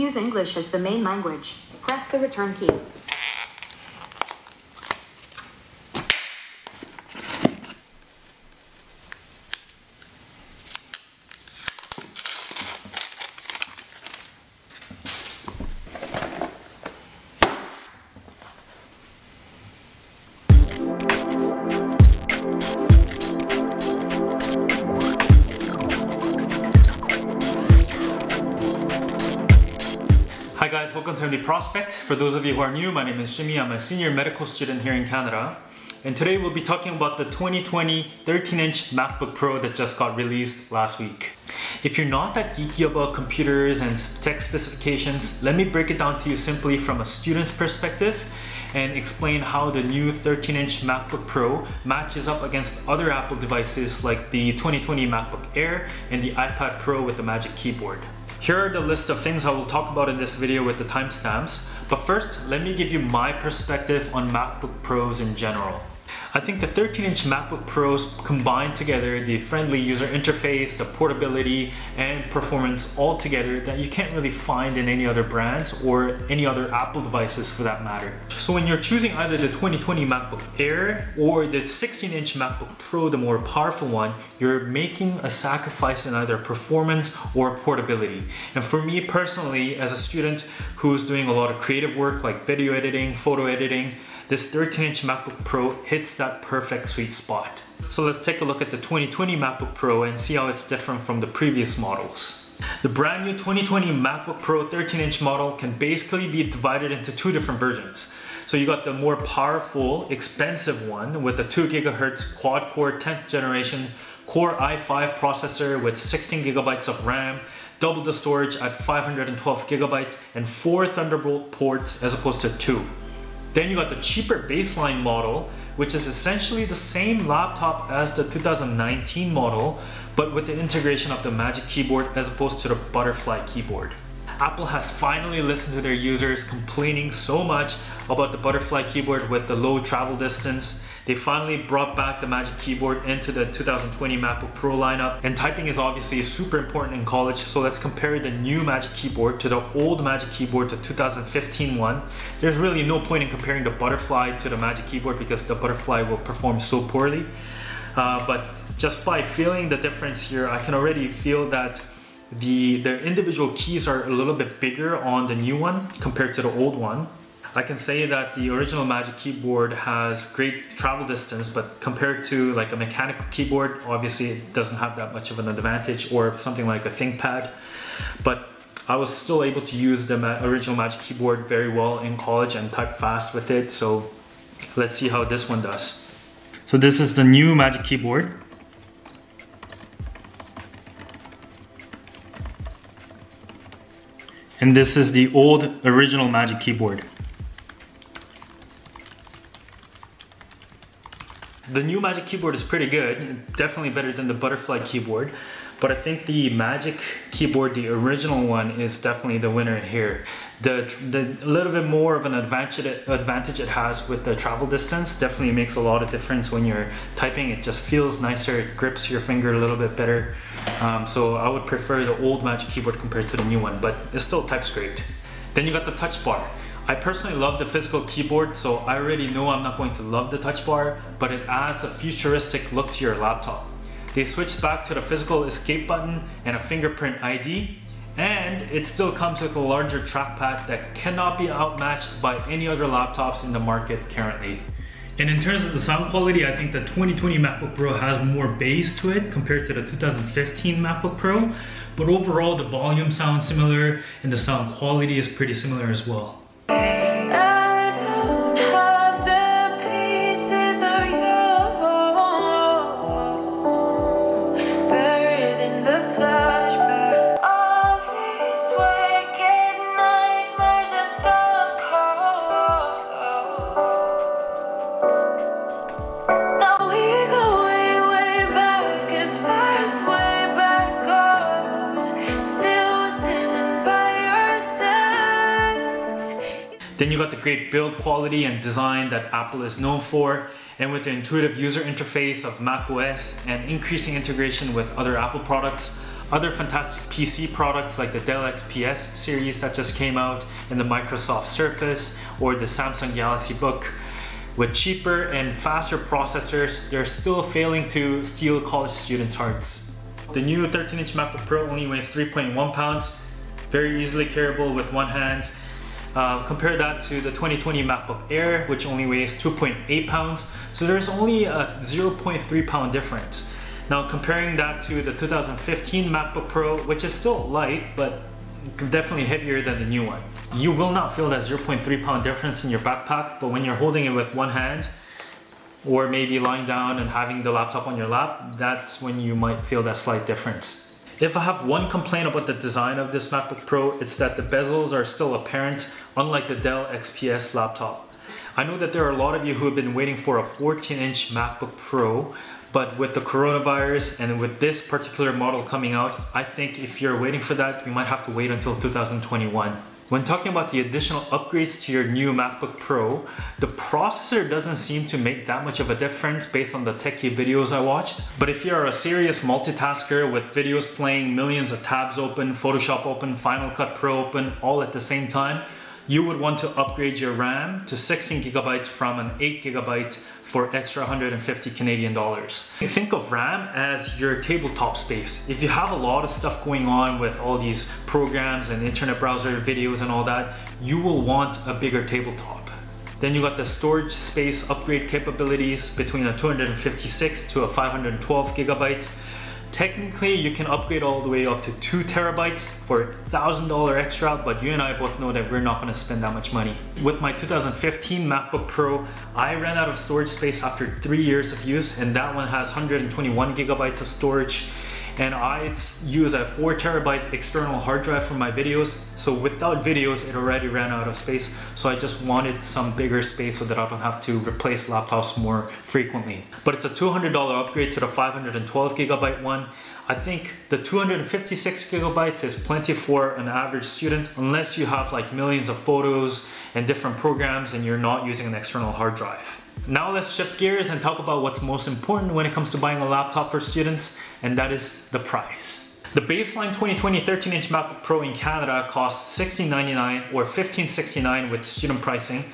Use English as the main language, press the return key. Guys, welcome to MD Prospect. For those of you who are new, my name is Jimmy. I'm a senior medical student here in Canada. And today we'll be talking about the 2020 13-inch MacBook Pro that just got released last week. If you're not that geeky about computers and tech specifications, let me break it down to you simply from a student's perspective and explain how the new 13-inch MacBook Pro matches up against other Apple devices like the 2020 MacBook Air and the iPad Pro with the Magic Keyboard. Here are the list of things I will talk about in this video with the timestamps, but first let me give you my perspective on MacBook Pros in general. I think the 13-inch MacBook Pros combine together the friendly user interface, the portability, and performance all together that you can't really find in any other brands or any other Apple devices for that matter. So when you're choosing either the 2020 MacBook Air or the 16-inch MacBook Pro, the more powerful one, you're making a sacrifice in either performance or portability. And for me personally, as a student who's doing a lot of creative work like video editing, photo editing, this 13-inch MacBook Pro hits that perfect sweet spot. So let's take a look at the 2020 MacBook Pro and see how it's different from the previous models. The brand new 2020 MacBook Pro 13-inch model can basically be divided into two different versions. So you got the more powerful, expensive one with the 2 gigahertz quad-core 10th generation Core i5 processor with 16 gigabytes of RAM, double the storage at 512 gigabytes, and four Thunderbolt ports as opposed to two. Then you got the cheaper baseline model, which is essentially the same laptop as the 2019 model, but with the integration of the Magic Keyboard as opposed to the Butterfly keyboard. Apple has finally listened to their users complaining so much about the Butterfly keyboard with the low travel distance. They finally brought back the Magic Keyboard into the 2020 MacBook Pro lineup. And typing is obviously super important in college, so let's compare the new Magic Keyboard to the old Magic Keyboard, the 2015 one. There's really no point in comparing the Butterfly to the Magic Keyboard because the Butterfly will perform so poorly. Uh, but just by feeling the difference here, I can already feel that the, the individual keys are a little bit bigger on the new one compared to the old one. I can say that the original Magic Keyboard has great travel distance, but compared to like a mechanical keyboard, obviously it doesn't have that much of an advantage or something like a ThinkPad. But I was still able to use the original Magic Keyboard very well in college and type fast with it. So let's see how this one does. So this is the new Magic Keyboard. And this is the old original Magic Keyboard. The new Magic Keyboard is pretty good, definitely better than the Butterfly keyboard, but I think the Magic Keyboard, the original one, is definitely the winner here. The, the little bit more of an advantage, advantage it has with the travel distance definitely makes a lot of difference when you're typing. It just feels nicer, it grips your finger a little bit better. Um, so I would prefer the old Magic Keyboard compared to the new one, but it still types great. Then you got the touch bar. I personally love the physical keyboard, so I already know I'm not going to love the touch bar, but it adds a futuristic look to your laptop. They switched back to the physical escape button and a fingerprint ID, and it still comes with a larger trackpad that cannot be outmatched by any other laptops in the market currently. And in terms of the sound quality, I think the 2020 MacBook Pro has more bass to it compared to the 2015 MacBook Pro, but overall the volume sounds similar and the sound quality is pretty similar as well. You got the great build quality and design that Apple is known for, and with the intuitive user interface of macOS and increasing integration with other Apple products, other fantastic PC products like the Dell XPS series that just came out and the Microsoft Surface or the Samsung Galaxy Book. With cheaper and faster processors, they're still failing to steal college students' hearts. The new 13-inch MacBook Pro only weighs 3.1 pounds, very easily carryable with one hand. Uh, compare that to the 2020 MacBook Air, which only weighs 2.8 pounds. So there's only a 0.3 pound difference. Now comparing that to the 2015 MacBook Pro, which is still light, but definitely heavier than the new one. You will not feel that 0.3 pound difference in your backpack, but when you're holding it with one hand, or maybe lying down and having the laptop on your lap, that's when you might feel that slight difference. If I have one complaint about the design of this MacBook Pro, it's that the bezels are still apparent, unlike the Dell XPS laptop. I know that there are a lot of you who have been waiting for a 14 inch MacBook Pro, but with the coronavirus and with this particular model coming out, I think if you're waiting for that, you might have to wait until 2021. When talking about the additional upgrades to your new MacBook Pro, the processor doesn't seem to make that much of a difference based on the techie videos I watched. But if you're a serious multitasker with videos playing, millions of tabs open, Photoshop open, Final Cut Pro open, all at the same time, you would want to upgrade your RAM to 16 gigabytes from an 8 gigabyte for extra 150 Canadian dollars. Think of RAM as your tabletop space. If you have a lot of stuff going on with all these programs and internet browser videos and all that, you will want a bigger tabletop. Then you got the storage space upgrade capabilities between a 256 to a 512 gigabytes Technically, you can upgrade all the way up to two terabytes for $1,000 extra, but you and I both know that we're not gonna spend that much money. With my 2015 MacBook Pro, I ran out of storage space after three years of use, and that one has 121 gigabytes of storage and I use a 4 terabyte external hard drive for my videos. So without videos, it already ran out of space. So I just wanted some bigger space so that I don't have to replace laptops more frequently. But it's a $200 upgrade to the 512 gigabyte one. I think the 256 gigabytes is plenty for an average student unless you have like millions of photos and different programs and you're not using an external hard drive. Now let's shift gears and talk about what's most important when it comes to buying a laptop for students, and that is the price. The baseline 2020 13-inch MacBook Pro in Canada costs 1699 or 1569 with student pricing,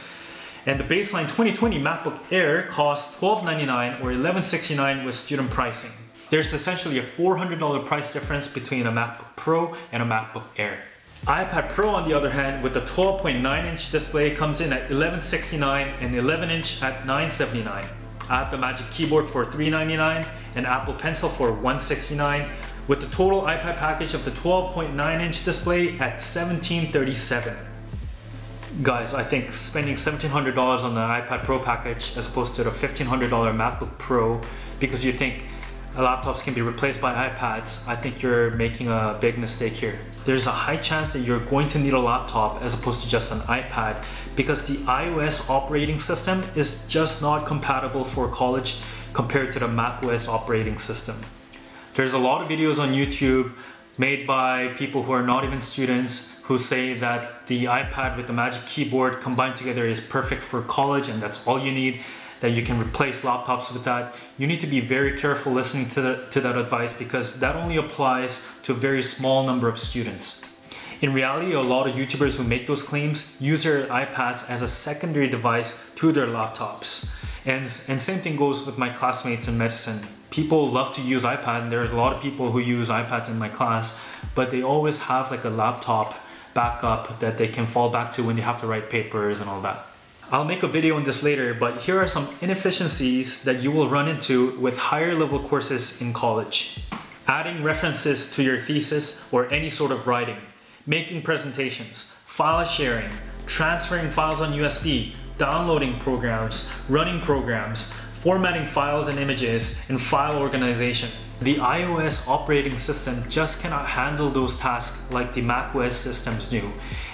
and the baseline 2020 MacBook Air costs 1299 or 1169 with student pricing. There's essentially a $400 price difference between a MacBook Pro and a MacBook Air iPad Pro on the other hand with the 12.9 inch display comes in at 1169 and 11 inch at 979. I have the Magic Keyboard for 399 and Apple Pencil for 169 with the total iPad package of the 12.9 inch display at 1737. Guys, I think spending $1,700 on the iPad Pro package as opposed to the $1,500 MacBook Pro because you think laptops can be replaced by iPads, I think you're making a big mistake here. There's a high chance that you're going to need a laptop as opposed to just an iPad because the iOS operating system is just not compatible for college compared to the macOS operating system. There's a lot of videos on YouTube made by people who are not even students who say that the iPad with the Magic Keyboard combined together is perfect for college and that's all you need that you can replace laptops with that. You need to be very careful listening to, the, to that advice because that only applies to a very small number of students. In reality, a lot of YouTubers who make those claims use their iPads as a secondary device to their laptops. And, and same thing goes with my classmates in medicine. People love to use iPad and there's a lot of people who use iPads in my class, but they always have like a laptop backup that they can fall back to when they have to write papers and all that. I'll make a video on this later, but here are some inefficiencies that you will run into with higher level courses in college. Adding references to your thesis or any sort of writing, making presentations, file sharing, transferring files on USB, downloading programs, running programs, formatting files and images, and file organization. The iOS operating system just cannot handle those tasks like the macOS systems do.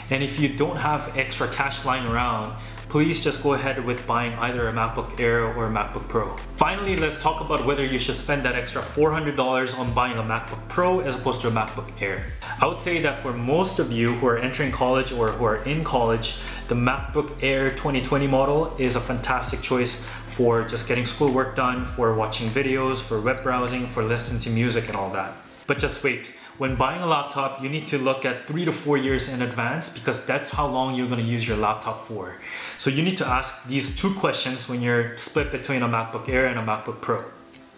And if you don't have extra cash lying around, please just go ahead with buying either a MacBook Air or a MacBook Pro. Finally, let's talk about whether you should spend that extra $400 on buying a MacBook Pro as opposed to a MacBook Air. I would say that for most of you who are entering college or who are in college, the MacBook Air 2020 model is a fantastic choice for just getting schoolwork done, for watching videos, for web browsing, for listening to music and all that. But just wait, when buying a laptop, you need to look at three to four years in advance because that's how long you're gonna use your laptop for. So you need to ask these two questions when you're split between a MacBook Air and a MacBook Pro.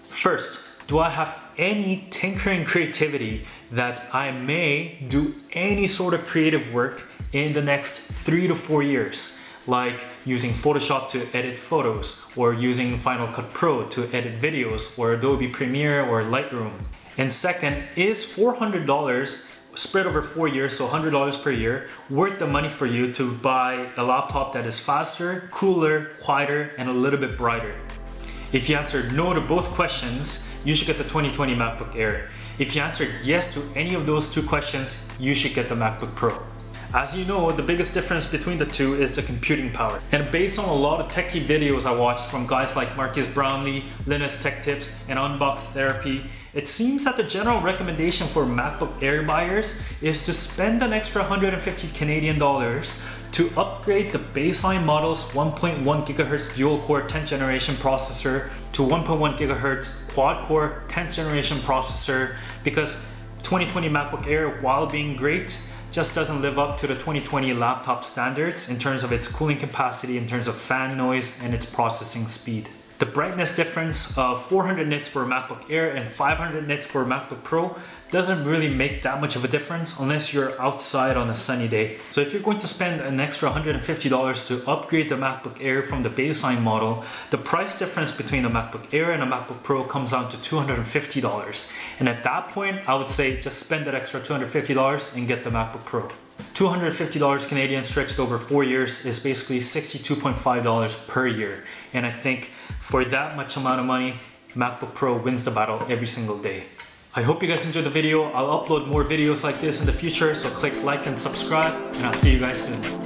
First, do I have any tinkering creativity that I may do any sort of creative work in the next three to four years? Like using Photoshop to edit photos, or using Final Cut Pro to edit videos, or Adobe Premiere or Lightroom. And second, is $400 spread over four years, so $100 per year, worth the money for you to buy a laptop that is faster, cooler, quieter, and a little bit brighter? If you answered no to both questions, you should get the 2020 MacBook Air. If you answered yes to any of those two questions, you should get the MacBook Pro. As you know, the biggest difference between the two is the computing power. And based on a lot of techie videos I watched from guys like Marques Brownlee, Linus Tech Tips, and Unbox Therapy, it seems that the general recommendation for MacBook Air buyers is to spend an extra 150 Canadian dollars to upgrade the baseline model's 1.1 GHz dual-core 10th generation processor to 1.1 GHz quad-core 10th generation processor because 2020 MacBook Air, while being great, just doesn't live up to the 2020 laptop standards in terms of its cooling capacity, in terms of fan noise, and its processing speed. The brightness difference of 400 nits for a MacBook Air and 500 nits for a MacBook Pro doesn't really make that much of a difference unless you're outside on a sunny day. So if you're going to spend an extra $150 to upgrade the MacBook Air from the baseline model, the price difference between the MacBook Air and a MacBook Pro comes down to $250. And at that point, I would say just spend that extra $250 and get the MacBook Pro. $250 Canadian stretched over four years is basically $62.5 per year. And I think for that much amount of money, MacBook Pro wins the battle every single day. I hope you guys enjoyed the video. I'll upload more videos like this in the future, so click like and subscribe, and I'll see you guys soon.